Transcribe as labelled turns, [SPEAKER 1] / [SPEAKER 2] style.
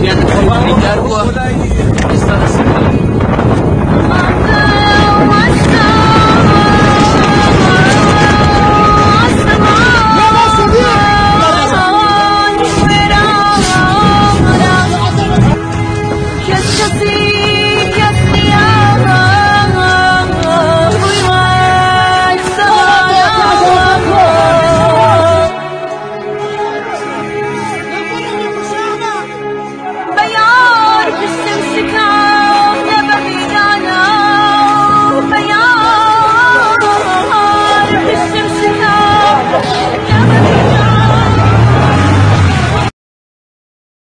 [SPEAKER 1] 天你风